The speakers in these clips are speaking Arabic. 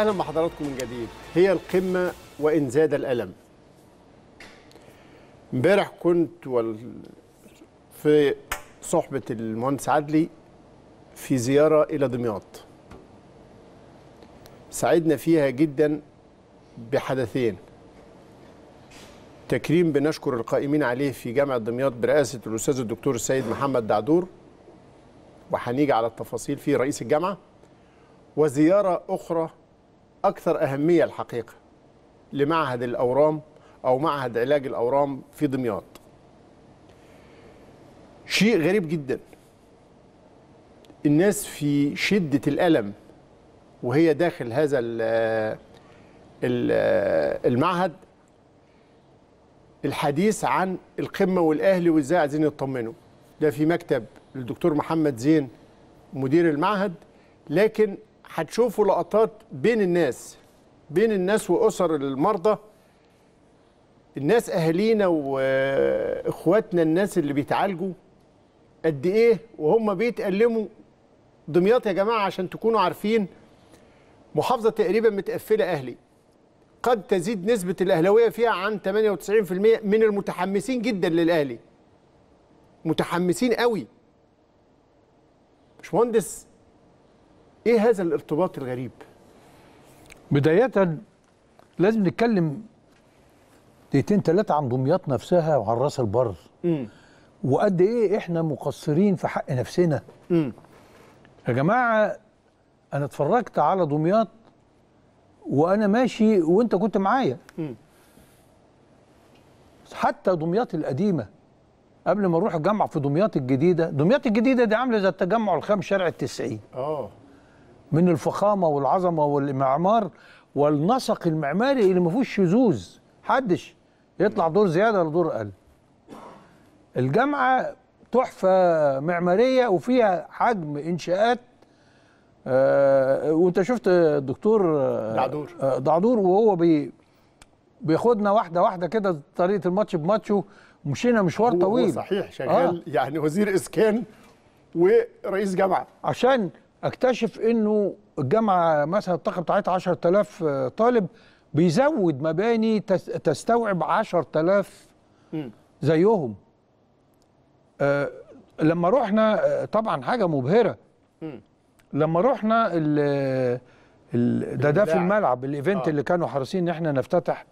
أهلا بحضراتكم من جديد. هي القمة وإن زاد الألم. امبارح كنت وال... في صحبة المهندس عدلي في زيارة إلى دمياط. سعدنا فيها جدا بحدثين. تكريم بنشكر القائمين عليه في جامعة دمياط برئاسة الأستاذ الدكتور السيد محمد دعدور وهنيجي على التفاصيل في رئيس الجامعة وزيارة أخرى أكثر أهمية الحقيقة لمعهد الأورام أو معهد علاج الأورام في دمياط. شيء غريب جدا. الناس في شدة الألم وهي داخل هذا ال ال المعهد الحديث عن القمة والاهلي وازاي عايزين يطمنوا. ده في مكتب الدكتور محمد زين مدير المعهد لكن هتشوفوا لقطات بين الناس بين الناس وأسر المرضى الناس أهالينا وإخواتنا الناس اللي بيتعالجوا قد إيه وهم بيتألموا دمياط يا جماعة عشان تكونوا عارفين محافظة تقريبا متقفلة أهلي. قد تزيد نسبة الأهلاوية فيها عن 98% من المتحمسين جدا للأهلي. متحمسين قوي. باشمهندس إيه هذا الارتباط الغريب؟ بداية لازم نتكلم دقيقتين ثلاثة عن دمياط نفسها وعن رأس البر. امم وقد إيه إحنا مقصرين في حق نفسنا. امم يا جماعة أنا اتفرجت على دمياط وأنا ماشي وأنت كنت معايا. حتى دمياط القديمة قبل ما أروح الجامعة في دمياط الجديدة دمياط الجديدة دي عاملة زي التجمع الخامس شارع التسعين. آه. من الفخامة والعظمة والمعمار والنسق المعماري اللي ما فيهوش شذوذ. حدش. يطلع دور زيادة ولا دور أقل. الجامعة تحفة معمارية وفيها حجم إنشاءات. آه وأنت شفت الدكتور آه، دعدور. آه دعدور وهو بي بياخدنا واحدة واحدة كده طريقة الماتش بماتشه مشينا مشوار طويل. صحيح شغال آه. يعني وزير إسكان ورئيس جامعة. عشان أكتشف إنه الجامعة مثلا الطاقة بتاعتها 10000 طالب بيزود مباني تس- تستوعب 10000 مم. زيهم آه لما رحنا آه، طبعا حاجة مبهرة. لما رحنا ال ده ده في. الملعب الإيفنت آه. اللي كانوا حريصين إن إحنا نفتتح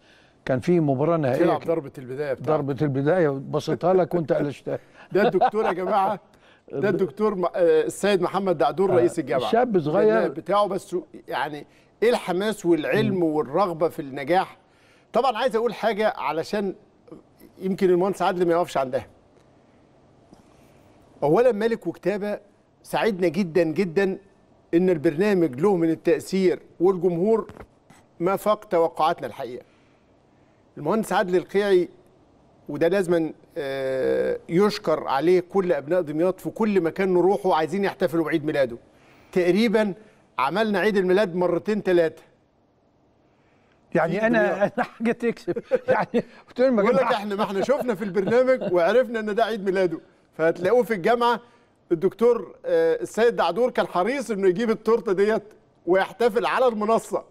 كان في مباراة نهائية تلعب ضربة البداية بتاعته ضربة البداية بصيتها لك وأنت قلشتها ده الدكتور يا جماعة ده الدكتور آه، السيد محمد دعدور رئيس الجامعة. شاب صغير. بتاعه بس يعني إيه الحماس والعلم والرغبة في النجاح؟ طبعا عايز أقول حاجة علشان يمكن المهندس عادل ما يقفش عندها. اولا ملك وكتابة ساعدنا جدا جدا إن البرنامج له من التأثير والجمهور ما فاق توقعاتنا الحقيقة. المهندس عادل القيعي وده لازما آه، يشكر عليه كل أبناء دمياط في كل مكان نروحه عايزين يحتفلوا بعيد ميلاده. تقريبا عملنا عيد الميلاد مرتين ثلاثة يعني أنا. أنا حاجة تكسب. يعني قلت لهم يا بقول لك إحنا ما إحنا شفنا في البرنامج وعرفنا إن ده عيد ميلاده. فهتلاقوه في الجامعة. الدكتور آه، السيد دعدور كان حريص إنه يجيب التورتة ديت ويحتفل على المنصة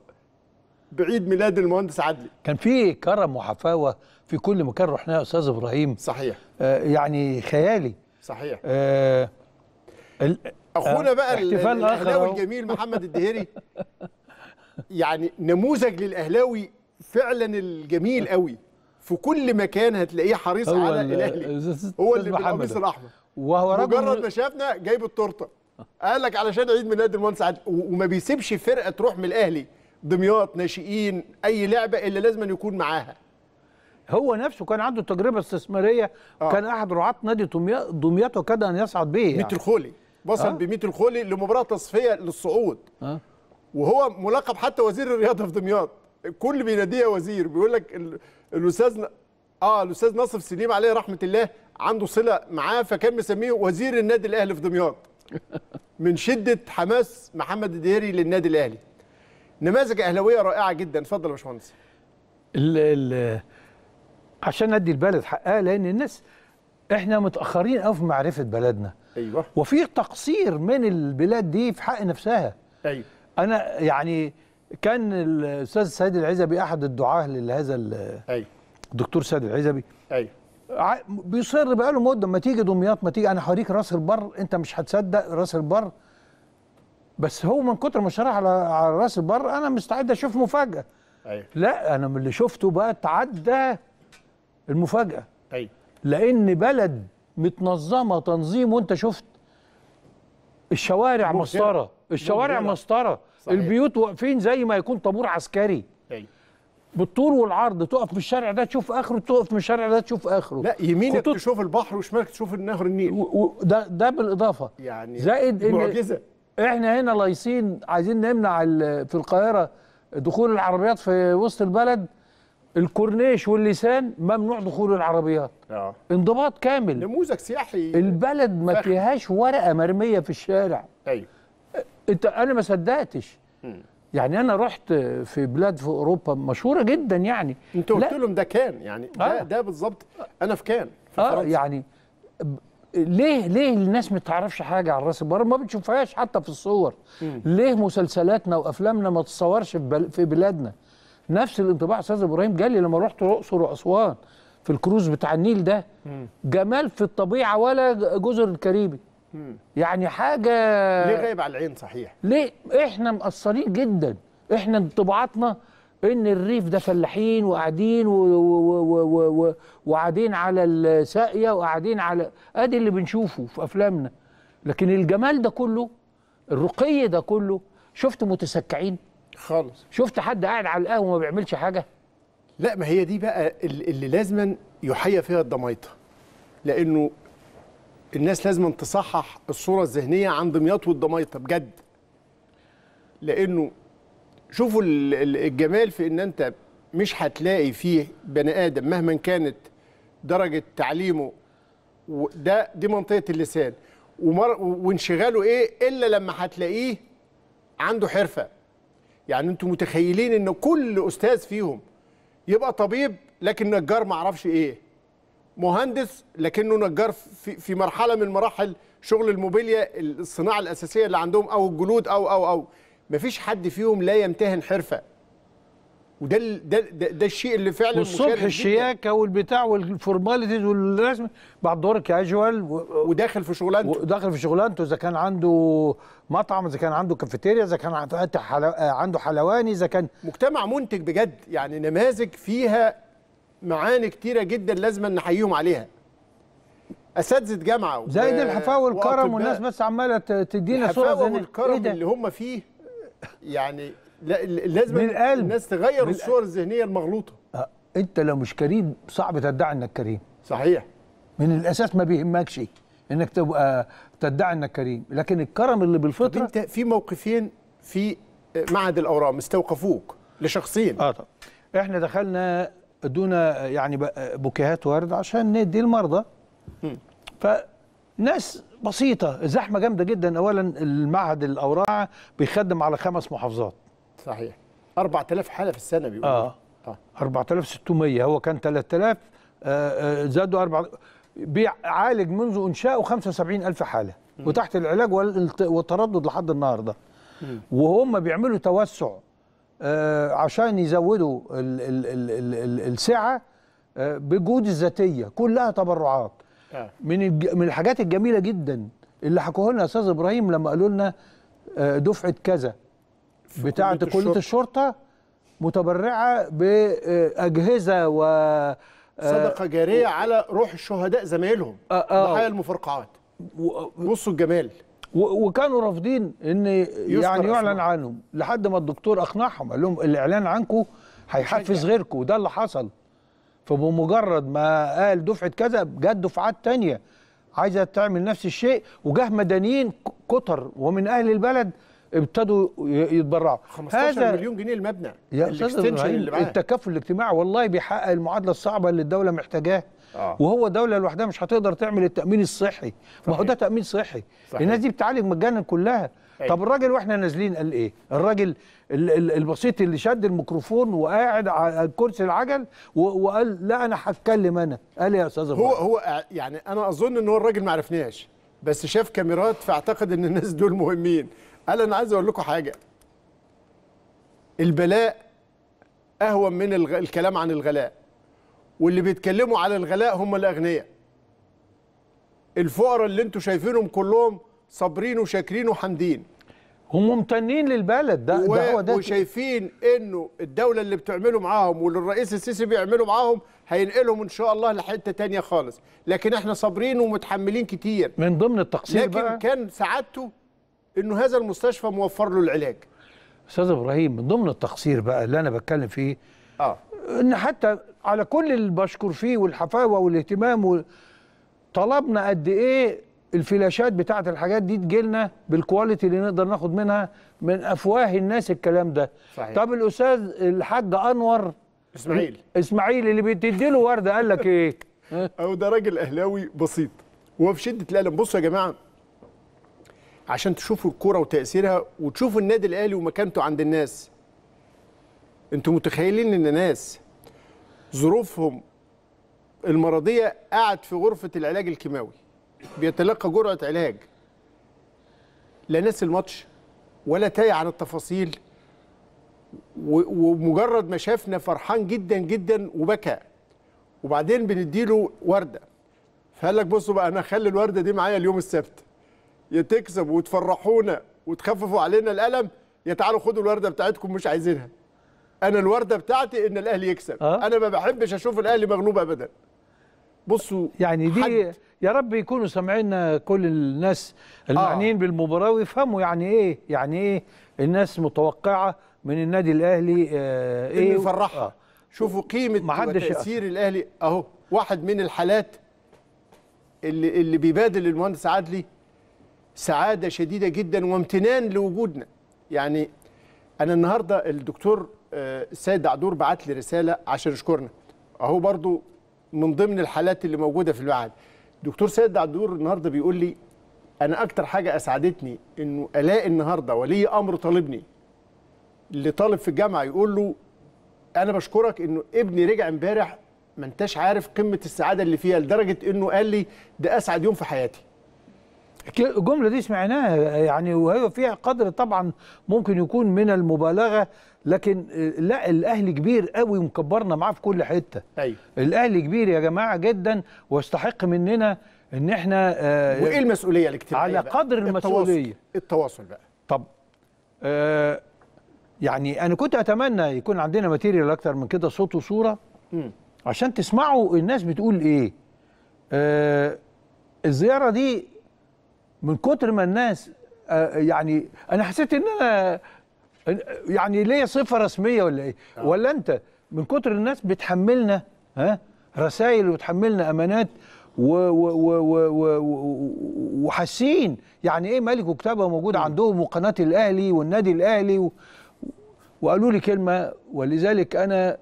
بعيد ميلاد المهندس عدلي. كان في كرم وحفاوة في كل مكان رحناه يا أستاذ إبراهيم. صحيح. آه يعني خيالي. صحيح. آه أخونا بقى ال- احتفال ال- آخر الاهلاوي. الجميل محمد الدهيري. يعني نموذج للأهلاوي فعلا الجميل قوي. في كل مكان هتلاقيه حريص على ال- الأهلي. هو اللي. بالقميص الأحمر. وهو مجرد رجل ما شافنا جايب التورتة. قال لك علشان عيد ميلاد المهندس عادل وما بيسيبش فرقة تروح من الأهلي. دمياط ناشئين أي لعبة إلا لازم يكون معاها. هو نفسه كان عنده تجربة استثمارية آه. كان أحد رعاة نادي دمياط وكاد أن يصعد به يعني. ميت الخولي وصل آه. ب 100 الخولي لمباراة تصفية للصعود آه. وهو ملقب حتى وزير الرياضة في دمياط الكل بيناديه وزير بيقول لك ال- الأستاذ آه الأستاذ ناصف سليم عليه رحمة الله عنده صلة معاه فكان مسميه وزير النادي الأهلي في دمياط من شدة حماس محمد الدهيري للنادي الأهلي نماذج أهلاوية رائعة جدا اتفضل يا باشمهندس ال ال عشان ندي البلد حقها لأن الناس إحنا متأخرين قوي في معرفة بلدنا. أيوه. وفي تقصير من البلاد دي في حق نفسها. أيوه. أنا يعني كان الأستاذ سيد العزبي أحد الدعاة لهذا أيوه. الدكتور سيد العزبي. أيوه. بيصر بقاله مدة ما تيجي دمياط ما تيجي أنا هوريك راس البر أنت مش هتصدق راس البر. بس هو من كتر ما شرح على على راس البر أنا مستعد أشوف مفاجأة. أيوه. لا أنا من اللي شفته بقى تعدى المفاجأة. أيوه لأن بلد متنظمة تنظيم وأنت شفت الشوارع. مسطرة. الشوارع. مسطرة. البيوت واقفين زي ما يكون طابور عسكري. أيوه بالطول والعرض تقف من الشارع ده تشوف آخره تقف من الشارع ده تشوف آخره. لا يمينك خطوط- تشوف البحر وشمالك تشوف نهر النيل. وده ده بالإضافة. يعني زائد إن- معجزة. إحنا هنا لايصين عايزين نمنع ال- في القاهرة دخول العربيات في وسط البلد. الكورنيش واللسان ممنوع دخول العربيات. آه. انضباط كامل. نموذج سياحي. البلد ما. فيهاش ورقة مرمية في الشارع. أيوه انت أنا ما صدقتش. يعني أنا رحت في بلاد في أوروبا مشهورة جدا يعني. أنت قلت. لهم ده كان يعني ده آه. ده بالظبط أنا في كان في آه فرنسا. يعني ليه ليه الناس ما تعرفش حاجة عن رأس البر؟ ما بتشوفهاش حتى في الصور. ليه مسلسلاتنا وأفلامنا ما تتصورش في بلادنا؟ نفس الانطباع أستاذ إبراهيم جالي لما رحت الأقصر وأسوان في الكروز بتاع النيل ده. جمال في الطبيعة ولا جزر الكاريبي. يعني حاجة ليه غايب على العين صحيح؟ ليه إحنا مقصرين جدا؟ إحنا انطباعاتنا إن الريف ده فلاحين وقاعدين وقاعدين على الساقية وقاعدين على أدي اللي بنشوفه في أفلامنا. لكن الجمال ده كله الرقي ده كله شفت متسكعين؟ خالص. شفت حد قاعد على القهوة ما بيعملش حاجة؟ لا ما هي دي بقى ال- اللي لازما يحيى فيها الضمايطة. لأنه الناس لازم تصحح الصورة الذهنية عن دمياط والضمايطة بجد. لأنه شوفوا ال- ال- الجمال في إن أنت مش هتلاقي فيه بني آدم مهما كانت درجة تعليمه وده دي منطقة اللسان. وانشغاله إيه؟ إلا لما هتلاقيه عنده حرفة. يعني أنتوا متخيلين ان كل أستاذ فيهم يبقى طبيب لكن نجار ما أعرفش إيه. مهندس لكنه نجار في في مرحلة من مراحل شغل الموبيليا الصناعة الأساسية اللي عندهم أو الجلود أو أو أو. مفيش حد فيهم لا يمتهن حرفة. وده ده ده, الشيء اللي فعلا والصبح. الشياكه والبتاع وال formalities والرسم بعد دور كاجوال وداخل في شغلانته وداخل في شغلانته إذا كان عنده مطعم إذا كان عنده كافيتيريا إذا كان عنده حلو... عنده حلواني إذا كان مجتمع منتج بجد يعني نماذج فيها معاني كتيرة جدا لازم نحييهم عليها أساتذة جامعة زائد الحفاوه والكرم. والناس بس عمالة تدينا صورة الحفاوه ذهنية. والكرم ده اللي هم فيه يعني لا لازم. الناس تغير الصور الذهنية المغلوطة. آه، أنت لو مش كريم صعب تدعي إنك كريم. صحيح. من الأساس ما بيهمكش إنك تبقى تدعي إنك كريم. لكن الكرم اللي بالفطرة أنت في موقفين في معهد الاورام استوقفوك لشخصين؟ آه طب إحنا دخلنا ادونا يعني ب- بوكيهات ورد عشان ندي المرضى. فناس بسيطة زحمة جامدة جدا. اولا المعهد الاوراع بيخدم على خمس محافظات. صحيح. 4000 حالة في السنة بيقولوا. آه. آه. 4600 هو كان 3000 آه، آه، زادوا أربعة. بيعالج منذ انشائه 75000 حالة. وتحت العلاج والتردد لحد النهارده. وهم بيعملوا توسع آه، عشان يزودوا ال ال ال ال ال السعة آه، بجهود الذاتية كلها تبرعات. آه. من من الحاجات الجميلة جدا اللي حكوه لنا أستاذ إبراهيم لما قالوا لنا آه، دفعة كذا. بتاعة كلية كلية الشرطة. الشرطة متبرعة بأجهزة و صدقة جارية على روح الشهداء زمايلهم آه، آه. ضحايا المفرقعات و- بصوا الجمال و- وكانوا رافضين إن يعني يعلن أسماء. عنهم لحد ما الدكتور أقنعهم قال لهم الإعلان عنكم هيحفز. غيركم وده اللي حصل فبمجرد ما قال دفعة كذا جت دفعات تانية عايزة تعمل نفس الشيء وجه مدنيين كتر ومن أهل البلد ابتدوا يتبرعوا. 15 مليون جنيه المبنى يا أستاذ التكافل الاجتماعي والله بيحقق المعادلة الصعبة اللي الدولة محتاجاها. آه. وهو دولة لوحدها مش هتقدر تعمل التأمين الصحي. ما هو صحيح. ده تأمين صحي. صحيح. الناس دي بتعالج مجانا كلها. أيوة. طب الراجل وإحنا نازلين قال إيه؟ الراجل ال- ال- البسيط اللي شد الميكروفون وقاعد على كرسي العجل وقال لا أنا هتكلم أنا. قال إيه يا أستاذ هو هو يعني أنا أظن إن هو الراجل ما عرفناش بس شاف كاميرات فاعتقد إن الناس دول مهمين. قال أنا عايز أقول لكم حاجة. البلاء أهون من. الكلام عن الغلاء. واللي بيتكلموا على الغلاء هم الأغنياء. الفقراء اللي أنتوا شايفينهم كلهم صابرين وشاكرين وحامدين. هم ممتنين للبلد. ده, و... ده هو ده. وشايفين إنه الدولة اللي بتعمله معاهم واللي الرئيس السيسي بيعمله معاهم هينقلهم إن شاء الله لحتة تانية خالص. لكن إحنا صابرين ومتحملين كتير. من ضمن التقصير لكن بقى كان سعادته إنه هذا المستشفى موفر له العلاج. أستاذ إبراهيم من ضمن التقصير بقى اللي أنا بتكلم فيه آه. إن حتى على كل اللي بشكر فيه والحفاوة والاهتمام. طلبنا قد إيه الفلاشات بتاعت الحاجات دي تجيلنا بالكواليتي اللي نقدر ناخد منها من أفواه الناس الكلام ده. صحيح. طب الأستاذ الحاج أنور إسماعيل. إسماعيل اللي بتدي له ورده قال لك إيه؟ أو ده راجل أهلاوي بسيط. وهو في شدة الألم. بصوا يا جماعة عشان تشوفوا الكورة وتأثيرها وتشوفوا النادي الأهلي ومكانته عند الناس. أنتوا متخيلين إن ناس ظروفهم المرضية قاعد في غرفة العلاج الكيماوي بيتلقى جرعة علاج لا ناسي الماتش ولا تايه عن التفاصيل ومجرد ما شافنا فرحان جدا جدا وبكى. وبعدين بنديله وردة. فقال لك بصوا بقى أنا هخلي الوردة دي معايا اليوم السبت. يا تكسب وتفرحونا وتخففوا علينا الألم يا تعالوا خدوا الوردة بتاعتكم مش عايزينها. أنا الوردة بتاعتي إن الأهلي يكسب. آه. أنا ما بحبش أشوف الأهلي مغلوب ابدا. بصوا يعني دي حد- يا رب يكونوا سامعينا كل الناس المعنيين بالمباراة ويفهموا يعني إيه يعني إيه الناس متوقعة من النادي الأهلي آه إيه يفرحها آه. شوفوا قيمة محدش وتأثير الأهلي. أهو واحد من الحالات اللي اللي بيبادل المهندس عدلي سعادة شديدة جدا وامتنان لوجودنا. يعني أنا النهارده الدكتور آه، السيد دعدور بعت لي رسالة عشان يشكرنا. أهو برضو من ضمن الحالات اللي موجودة في المعهد دكتور سيد دعدور النهارده بيقول لي أنا أكتر حاجة أسعدتني إنه ألاقي النهارده ولي أمر طالبني لطالب في الجامعة يقول له أنا بشكرك إنه ابني رجع إمبارح ما أنتش عارف قمة السعادة اللي فيها لدرجة إنه قال لي ده أسعد يوم في حياتي. الجملة دي سمعناها يعني وهي فيها قدر طبعا ممكن يكون من المبالغة لكن آه، لا الاهلي كبير قوي ومكبرنا معاه في كل حتة أيوه الاهلي كبير يا جماعة جدا واستحق مننا إن إحنا آه، وإيه المسؤولية الاجتماعية على؟ قدر المسؤولية. التواصل, التواصل بقى طب آه يعني أنا كنت أتمنى يكون عندنا ماتيريال أكتر من كده صوت وصورة مم. عشان تسمعوا الناس بتقول إيه آه الزيارة دي من كتر ما الناس آه يعني أنا حسيت إن أنا يعني ليا صفة رسمية ولا إيه؟ ولا أنت من كتر الناس بتحملنا ها؟ رسائل وتحملنا أمانات و- و- و- وحاسين يعني إيه ملك وكتابة موجود عندهم وقناة الأهلي والنادي الأهلي و وقالوا لي كلمة ولذلك أنا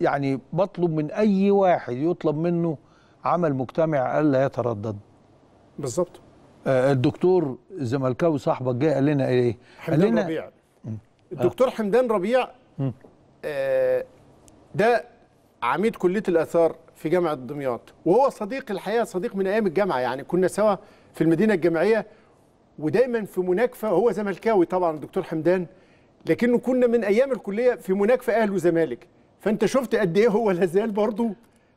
يعني بطلب من أي واحد يطلب منه عمل مجتمع ألا يتردد. بالظبط. آه، الدكتور الزملكاوي صاحبك جه قال لنا إيه؟ قال حمدان لنا ربيع. الدكتور حمدان ربيع آه ده عميد كلية الآثار في جامعة دمياط وهو صديق الحقيقة صديق من أيام الجامعة. يعني كنا سوا في المدينة الجامعية ودايما في مناكفة هو زملكاوي طبعا الدكتور حمدان لكنه كنا من أيام الكلية في مناكفة أهلي وزمالك. فأنت شفت قد إيه هو لازال برضه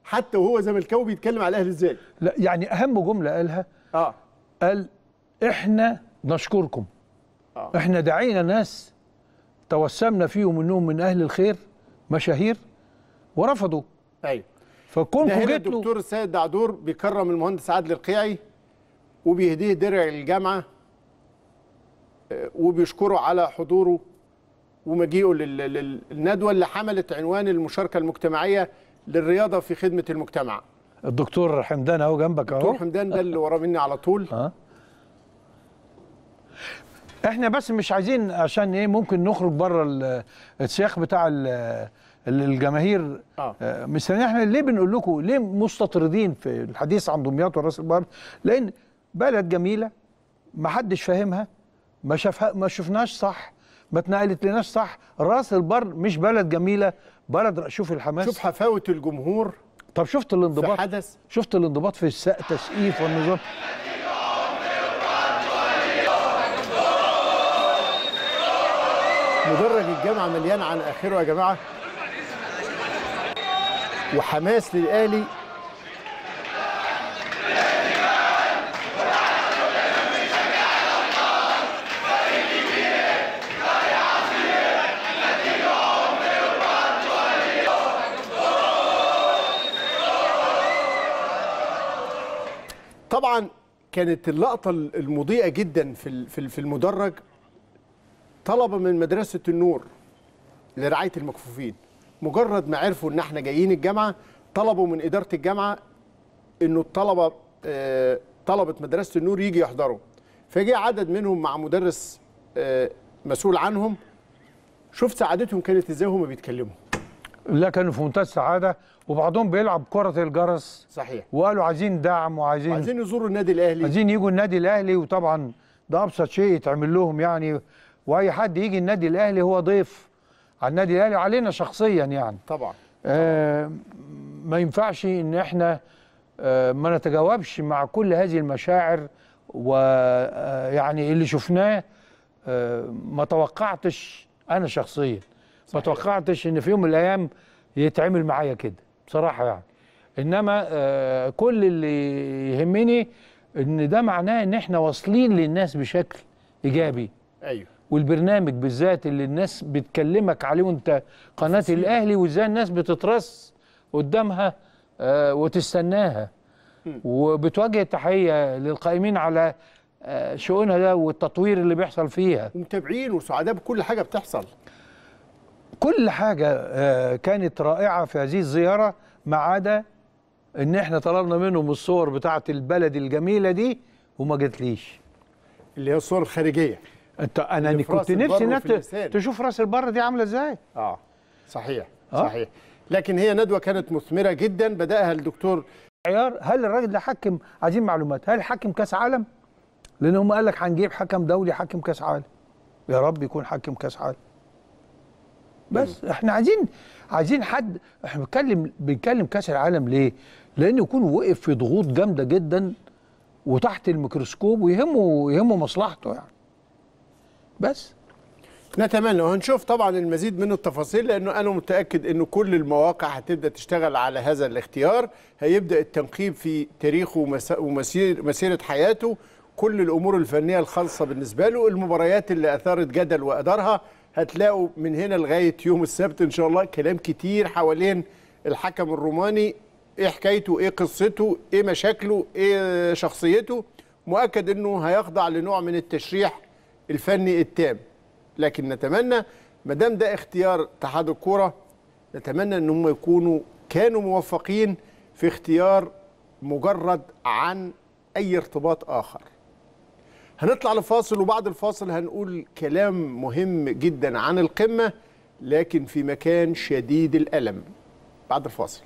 حتى وهو زملكاوي بيتكلم على الاهلي إزاي لا يعني أهم جملة قالها آه. قال إحنا نشكركم آه. إحنا دعينا ناس توسمنا فيهم إنهم من أهل الخير مشاهير ورفضوا أيوه فكونكم ده هنا جيت له الدكتور السيد دعدور بيكرم المهندس عادل القيعي وبيهديه درع الجامعة آه، وبيشكره على حضوره ومجيئه لل- لل- للندوة اللي حملت عنوان المشاركة المجتمعية للرياضة في خدمة المجتمع. الدكتور حمدان اهو جنبك دكتور اهو حمدان ده اللي ورا مني على طول. آه إحنا بس مش عايزين عشان إيه ممكن نخرج بره ال- السياق بتاع ال- ال- الجماهير. آه. آه، مستنيين إحنا ليه بنقول لكم ليه مستطردين في الحديث عن دمياط وراس البر لأن بلد جميلة ما حدش فاهمها ما شافها ما شفناش صح ما اتنقلت لناش صح. راس البر مش بلد جميلة بلد شوف الحماس. شوف حفاوة الجمهور. طب شفت في الانضباط؟ حدث شفت الانضباط في السقف تسقيف والنظام؟ مدرج الجامعة مليان عن آخره يا جماعة. وحماس للاهلي طبعا كانت اللقطة المضيئة جدا في في ال- في المدرج طلبه من مدرسة النور لرعاية المكفوفين. مجرد ما عرفوا إن إحنا جايين الجامعة طلبوا من إدارة الجامعة إنه الطلبة آه، طلبة مدرسة النور يجي يحضروا. فجاء عدد منهم مع مدرس آه، مسؤول عنهم. شوف سعادتهم كانت إزاي وهم بيتكلموا. لا كانوا في منتهى السعادة وبعضهم بيلعب كرة الجرس. صحيح. وقالوا عايزين دعم وعايزين عايزين يزوروا النادي الأهلي. عايزين يجوا النادي الأهلي وطبعا ده أبسط شيء يتعمل لهم يعني. وأي حد يجي النادي الأهلي هو ضيف على النادي الأهلي وعلينا شخصيا يعني. طبعا. آه ما ينفعش إن إحنا آه ما نتجاوبش مع كل هذه المشاعر. ويعني اللي شفناه آه ما توقعتش أنا شخصيا. ما توقعتش إن في يوم من الأيام يتعمل معايا كده بصراحة يعني. إنما آه كل اللي يهمني إن ده معناه إن إحنا واصلين للناس بشكل إيجابي. أيوه. والبرنامج بالذات اللي الناس بتكلمك عليه وأنت قناة الأهلي وإزاي الناس بتترص قدامها آه وتستناها. وبتوجه تحية للقائمين على آه شؤونها ده والتطوير اللي بيحصل فيها. ومتابعين وسعداء بكل حاجة بتحصل. كل حاجة آه كانت رائعة في هذه الزيارة ما عدا إن إحنا طلبنا منهم الصور بتاعة البلد الجميلة دي وما جاتليش. اللي هي الصور الخارجية. أنت أنا كنت نفسي انك. تشوف رأس البر دي عاملة إزاي؟ آه صحيح آه. صحيح. لكن هي ندوة كانت مثمرة جدا بدأها الدكتور عيار هل الراجل ده حكم؟ عايزين معلومات. هل حكم كأس عالم؟ لأن هم قال لك هنجيب حكم دولي حكم كأس عالم. يا رب يكون حكم كأس عالم. بس إحنا عايزين عايزين حد إحنا بنتكلم بنتكلم كأس العالم ليه؟ لأنه يكون وقف في ضغوط جامدة جدا وتحت الميكروسكوب ويهمه يهمه مصلحته يعني. بس. نتمنى وهنشوف طبعا المزيد من التفاصيل لأنه أنا متأكد إنه كل المواقع هتبدأ تشتغل على هذا الاختيار. هيبدأ التنقيب في تاريخه ومس- ومسير مسيرة حياته كل الأمور الفنية الخاصه بالنسبة له المباريات اللي أثارت جدل وأدارها هتلاقوا من هنا لغاية يوم السبت إن شاء الله كلام كتير حوالين الحكم الروماني إيه حكايته إيه قصته إيه مشاكله إيه شخصيته. مؤكد إنه هيخضع لنوع من التشريح الفني التام. لكن نتمنى ما دام ده اختيار اتحاد الكورة نتمنى إن هم يكونوا كانوا موفقين في اختيار مجرد عن أي ارتباط آخر. هنطلع لفاصل وبعد الفاصل هنقول كلام مهم جدا عن القمة لكن في مكان شديد الألم. بعد الفاصل.